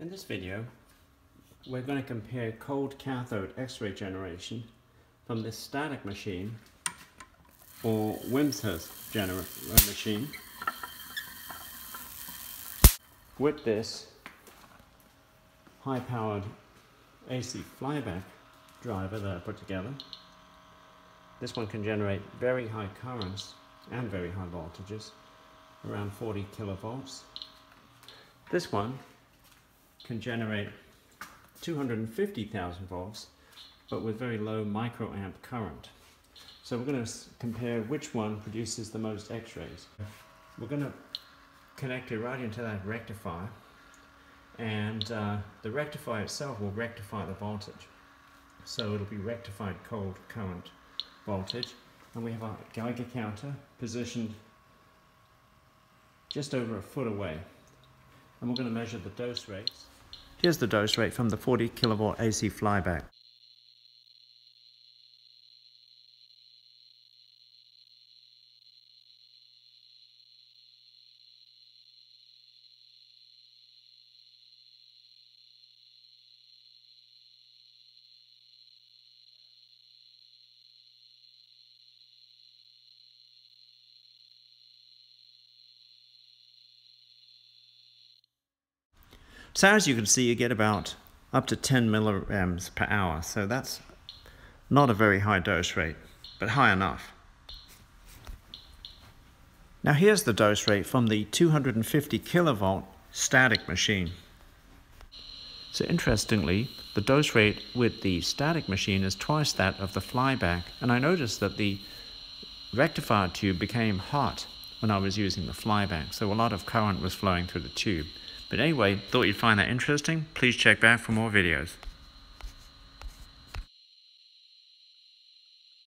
In this video, we're going to compare cold cathode X-ray generation from this static machine or Wimshurst uh, machine with this high-powered AC flyback driver that I put together. This one can generate very high currents and very high voltages, around 40 kilovolts. This one can generate 250,000 volts, but with very low microamp current. So we're going to compare which one produces the most X-rays. We're going to connect it right into that rectifier, and uh, the rectifier itself will rectify the voltage. So it'll be rectified cold current voltage, and we have our Geiger counter positioned just over a foot away. And we're going to measure the dose rates. Here's the dose rate from the 40 kilovolt AC flyback. So as you can see, you get about up to 10 milliamps per hour. So that's not a very high dose rate, but high enough. Now here's the dose rate from the 250 kilovolt static machine. So interestingly, the dose rate with the static machine is twice that of the flyback. And I noticed that the rectifier tube became hot when I was using the flyback. So a lot of current was flowing through the tube. But anyway, thought you'd find that interesting. Please check back for more videos.